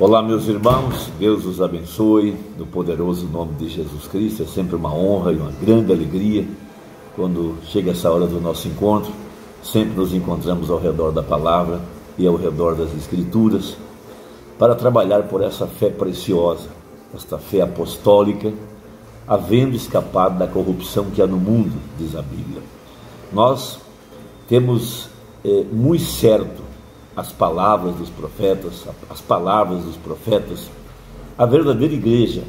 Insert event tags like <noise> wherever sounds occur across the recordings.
Olá, meus irmãos, Deus os abençoe, no poderoso nome de Jesus Cristo. É sempre uma honra e uma grande alegria quando chega essa hora do nosso encontro. Sempre nos encontramos ao redor da palavra e ao redor das Escrituras para trabalhar por essa fé preciosa, esta fé apostólica, havendo escapado da corrupção que há no mundo, diz a Bíblia. Nós temos é, muito certo as palavras dos profetas, as palavras dos profetas, a verdadeira igreja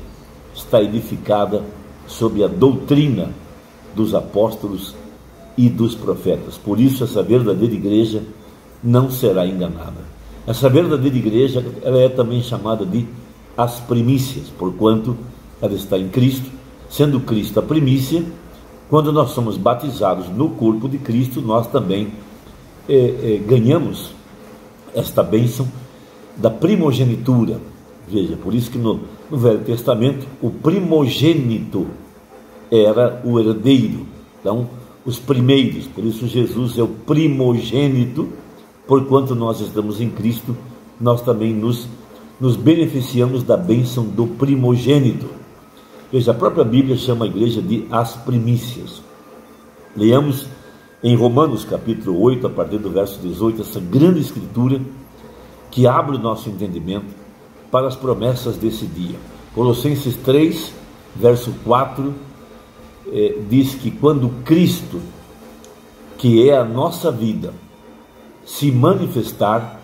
está edificada sob a doutrina dos apóstolos e dos profetas. Por isso, essa verdadeira igreja não será enganada. Essa verdadeira igreja ela é também chamada de as primícias, porquanto ela está em Cristo, sendo Cristo a primícia. Quando nós somos batizados no corpo de Cristo, nós também eh, eh, ganhamos esta bênção da primogenitura. Veja, por isso que no, no Velho Testamento o primogênito era o herdeiro, então os primeiros, por isso Jesus é o primogênito, porquanto nós estamos em Cristo, nós também nos, nos beneficiamos da bênção do primogênito. Veja, a própria Bíblia chama a igreja de as primícias. Leamos em Romanos capítulo 8, a partir do verso 18, essa grande escritura que abre o nosso entendimento para as promessas desse dia. Colossenses 3, verso 4, eh, diz que quando Cristo, que é a nossa vida, se manifestar,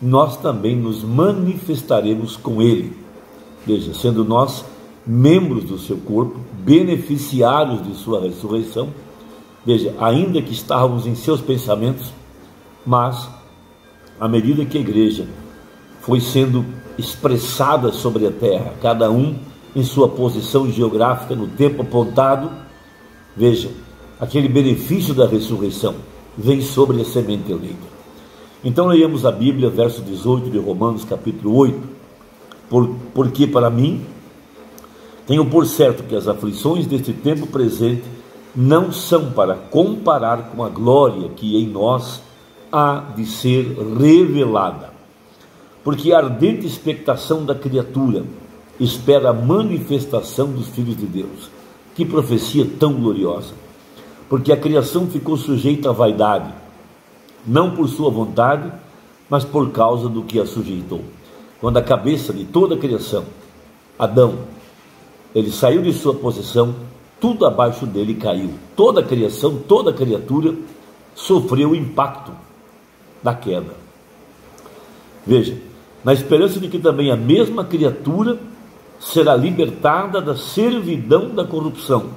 nós também nos manifestaremos com Ele. Veja, sendo nós membros do seu corpo, beneficiários de sua ressurreição Veja, ainda que estávamos em seus pensamentos, mas à medida que a igreja foi sendo expressada sobre a terra, cada um em sua posição geográfica no tempo apontado, veja, aquele benefício da ressurreição vem sobre a semente eleita. Então leiamos a Bíblia, verso 18 de Romanos, capítulo 8. Por, porque para mim, tenho por certo que as aflições deste tempo presente não são para comparar com a glória que em nós há de ser revelada. Porque a ardente expectação da criatura espera a manifestação dos filhos de Deus. Que profecia tão gloriosa! Porque a criação ficou sujeita à vaidade, não por sua vontade, mas por causa do que a sujeitou. Quando a cabeça de toda a criação, Adão, ele saiu de sua posição, tudo abaixo dele caiu. Toda a criação, toda a criatura sofreu o impacto da queda. Veja, na esperança de que também a mesma criatura será libertada da servidão da corrupção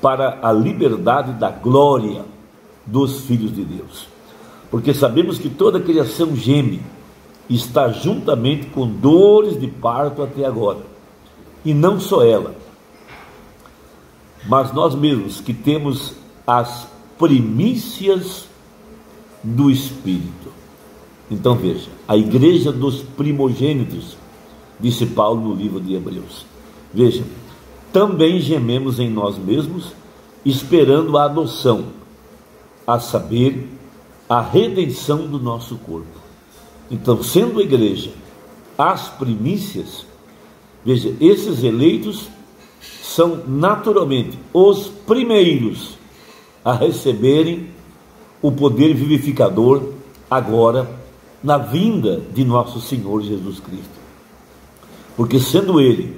para a liberdade da glória dos filhos de Deus. Porque sabemos que toda a criação geme, está juntamente com dores de parto até agora. E não só ela, mas nós mesmos que temos as primícias do Espírito. Então veja, a igreja dos primogênitos, disse Paulo no livro de Hebreus. Veja, também gememos em nós mesmos, esperando a adoção, a saber, a redenção do nosso corpo. Então, sendo a igreja as primícias, veja, esses eleitos são naturalmente os primeiros a receberem o poder vivificador agora na vinda de nosso Senhor Jesus Cristo. Porque sendo ele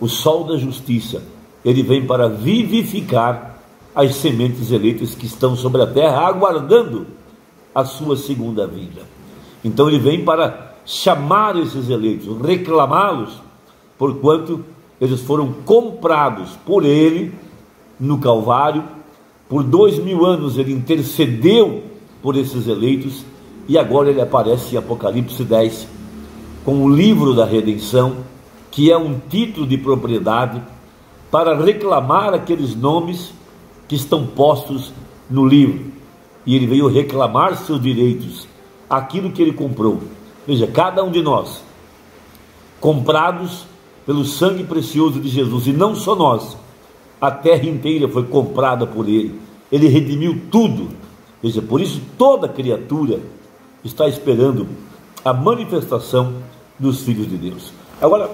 o sol da justiça, ele vem para vivificar as sementes eleitas que estão sobre a terra, aguardando a sua segunda vinda. Então ele vem para chamar esses eleitos, reclamá-los, porquanto eles foram comprados por ele no Calvário. Por dois mil anos ele intercedeu por esses eleitos e agora ele aparece em Apocalipse 10 com o livro da redenção, que é um título de propriedade para reclamar aqueles nomes que estão postos no livro. E ele veio reclamar seus direitos, aquilo que ele comprou. Veja, cada um de nós, comprados pelo sangue precioso de Jesus, e não só nós, a terra inteira foi comprada por Ele, Ele redimiu tudo. Veja, por isso toda criatura está esperando a manifestação dos filhos de Deus. Agora,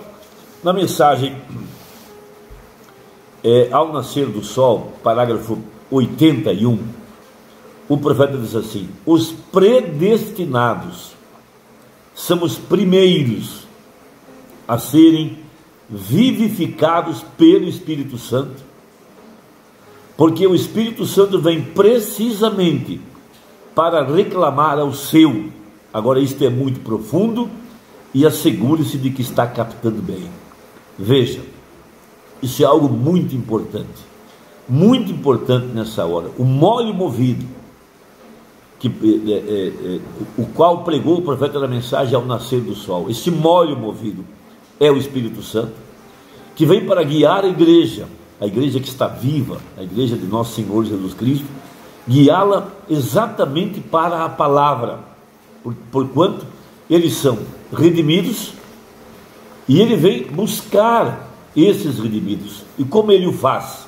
na mensagem é, Ao Nascer do Sol, parágrafo 81, o profeta diz assim: Os predestinados são os primeiros a serem vivificados pelo Espírito Santo, porque o Espírito Santo vem precisamente para reclamar ao seu. Agora, isto é muito profundo e assegure-se de que está captando bem. Veja, isso é algo muito importante, muito importante nessa hora. O mole movido, que, é, é, é, o qual pregou o profeta da mensagem ao nascer do sol, esse mole movido é o Espírito Santo, que vem para guiar a igreja, a igreja que está viva, a igreja de nosso Senhor Jesus Cristo, guiá-la exatamente para a palavra, por, porquanto eles são redimidos e ele vem buscar esses redimidos. E como ele o faz?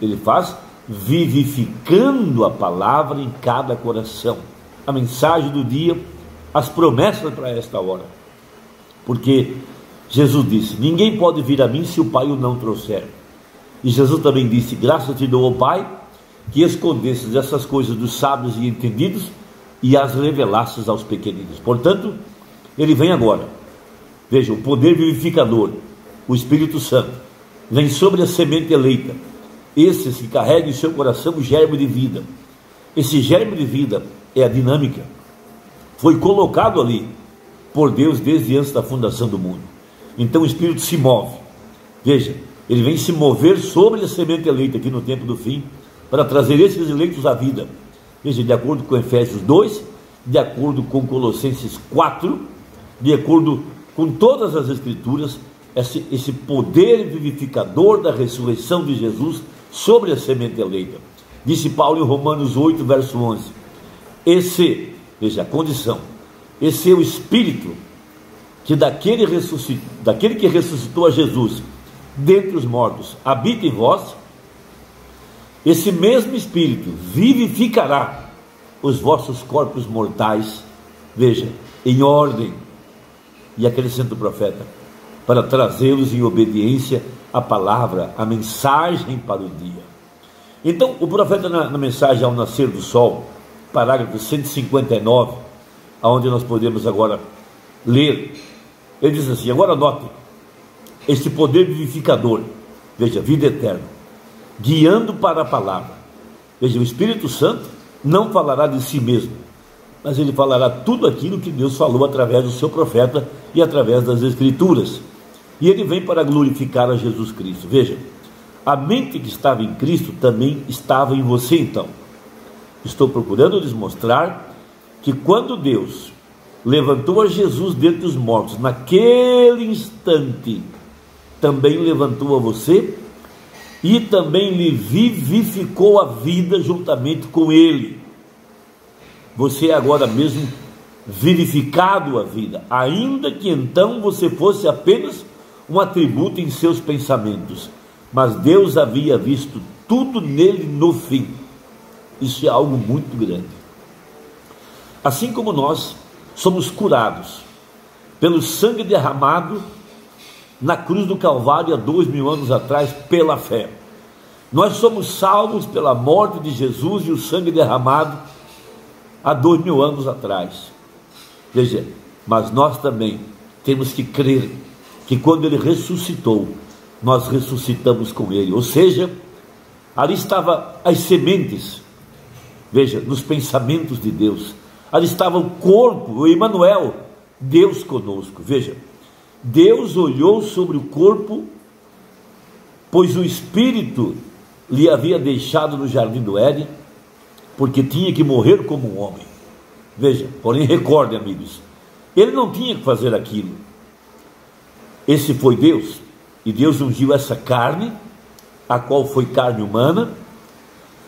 Ele faz vivificando a palavra em cada coração. A mensagem do dia, as promessas para esta hora. Porque Jesus disse: Ninguém pode vir a mim se o Pai o não trouxer. E Jesus também disse: Graças te dou ao Pai que escondesses essas coisas dos sábios e entendidos e as revelasses aos pequeninos. Portanto, ele vem agora. Veja, o poder vivificador, o Espírito Santo, vem sobre a semente eleita. Esses que carregam em seu coração o germe de vida. Esse germe de vida é a dinâmica. Foi colocado ali por Deus desde antes da fundação do mundo. Então o Espírito se move. Veja, ele vem se mover sobre a semente eleita aqui no tempo do fim, para trazer esses eleitos à vida. Veja, de acordo com Efésios 2, de acordo com Colossenses 4, de acordo com todas as Escrituras, esse, esse poder vivificador da ressurreição de Jesus sobre a semente eleita. Disse Paulo em Romanos 8, verso 11: Esse, veja a condição, esse é o Espírito que daquele, daquele que ressuscitou a Jesus dentre os mortos habita em vós, esse mesmo Espírito vivificará os vossos corpos mortais, veja, em ordem, e acrescenta o profeta, para trazê-los em obediência à palavra, à mensagem para o dia. Então, o profeta, na, na mensagem ao nascer do sol, parágrafo 159, aonde nós podemos agora ler ele diz assim: agora note, este poder vivificador, veja, vida eterna, guiando para a palavra. Veja, o Espírito Santo não falará de si mesmo, mas ele falará tudo aquilo que Deus falou através do seu profeta e através das Escrituras. E ele vem para glorificar a Jesus Cristo. Veja, a mente que estava em Cristo também estava em você, então. Estou procurando lhes mostrar que quando Deus levantou a Jesus dentre os mortos, naquele instante, também levantou a você e também lhe vivificou a vida juntamente com ele. Você é agora mesmo vivificado a vida, ainda que então você fosse apenas um atributo em seus pensamentos, mas Deus havia visto tudo nele no fim. Isso é algo muito grande. Assim como nós somos curados pelo sangue derramado na cruz do Calvário há dois mil anos atrás, pela fé. Nós somos salvos pela morte de Jesus e o sangue derramado há dois mil anos atrás. Veja, mas nós também temos que crer que quando ele ressuscitou, nós ressuscitamos com ele. Ou seja, ali estava as sementes, veja, nos pensamentos de Deus ali estava o corpo, o Emmanuel, Deus conosco. Veja, Deus olhou sobre o corpo, pois o Espírito lhe havia deixado no jardim do Éden, porque tinha que morrer como um homem. Veja, porém, <laughs> recordem, amigos, ele não tinha que fazer aquilo. Esse foi Deus, e Deus ungiu essa carne, a qual foi carne humana.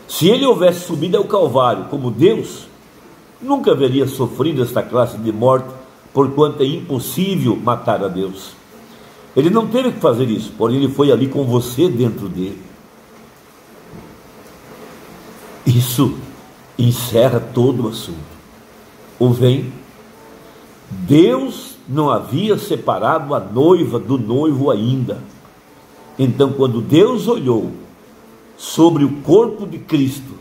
Se ele houvesse subido ao Calvário como Deus, nunca haveria sofrido esta classe de morte, porquanto é impossível matar a Deus. Ele não teve que fazer isso, porém ele foi ali com você dentro dele. Isso encerra todo o assunto. Ou vem Deus não havia separado a noiva do noivo ainda. Então, quando Deus olhou sobre o corpo de Cristo,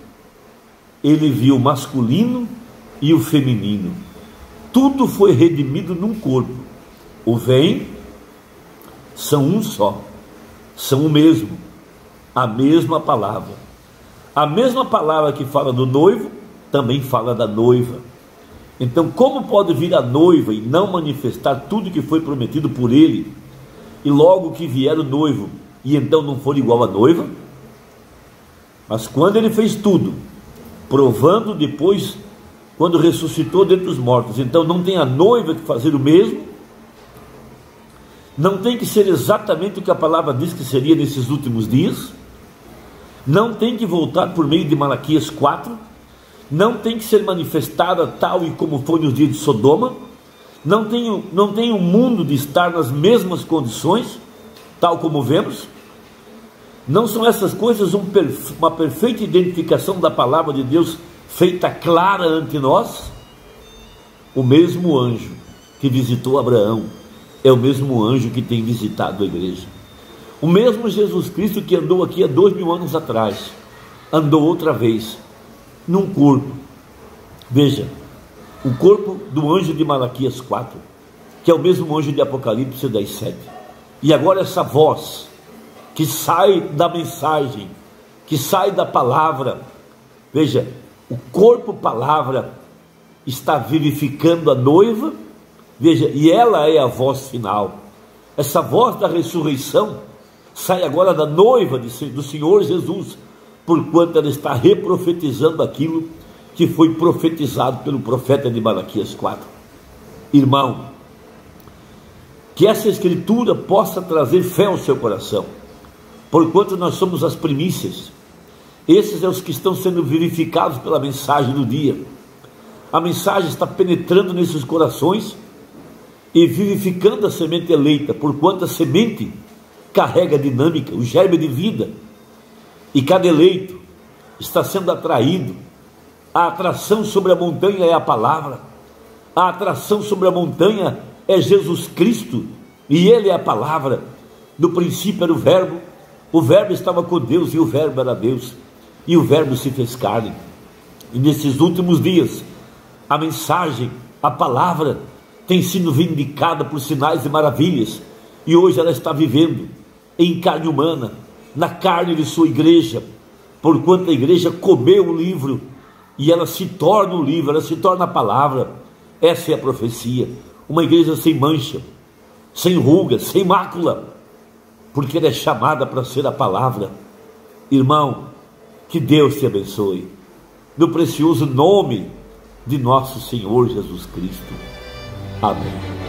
ele viu o masculino e o feminino. Tudo foi redimido num corpo. O vem são um só, são o mesmo, a mesma palavra. A mesma palavra que fala do noivo também fala da noiva. Então, como pode vir a noiva e não manifestar tudo que foi prometido por ele, e logo que vier o noivo, e então não for igual à noiva? Mas quando ele fez tudo, provando depois, quando ressuscitou dentre os mortos, então não tem a noiva que fazer o mesmo? Não tem que ser exatamente o que a palavra diz que seria nesses últimos dias? Não tem que voltar por meio de Malaquias 4? não tem que ser manifestada tal e como foi nos dias de Sodoma, não tem, não tem o um mundo de estar nas mesmas condições, tal como vemos. Não são essas coisas um, uma perfeita identificação da palavra de Deus feita clara ante nós? O mesmo anjo que visitou Abraão é o mesmo anjo que tem visitado a igreja. O mesmo Jesus Cristo que andou aqui há dois mil anos atrás, andou outra vez num corpo. Veja, o corpo do anjo de Malaquias 4, que é o mesmo anjo de Apocalipse 10, 7. E agora essa voz que sai da mensagem, que sai da palavra, veja, o corpo palavra está vivificando a noiva, veja, e ela é a voz final. Essa voz da ressurreição sai agora da noiva do Senhor Jesus, porquanto ela está reprofetizando aquilo que foi profetizado pelo profeta de Malaquias 4. Irmão, que essa escritura possa trazer fé ao seu coração, porquanto nós somos as primícias, esses são os que estão sendo verificados pela mensagem do dia. A mensagem está penetrando nesses corações e vivificando a semente eleita, porquanto a semente carrega dinâmica, o germe de vida e cada eleito está sendo atraído. A atração sobre a montanha é a palavra, a atração sobre a montanha é Jesus Cristo, e Ele é a palavra. No princípio era o Verbo, o Verbo estava com Deus e o Verbo era Deus, e o Verbo se fez carne. E nesses últimos dias, a mensagem, a palavra, tem sido vindicada por sinais e maravilhas, e hoje ela está vivendo em carne humana, na carne de sua igreja, porquanto a igreja comeu o livro e ela se torna o livro, ela se torna a palavra. Essa é a profecia. Uma igreja sem mancha, sem ruga, sem mácula, porque ela é chamada para ser a palavra. Irmão, que Deus te abençoe, no precioso nome de nosso Senhor Jesus Cristo. Amém.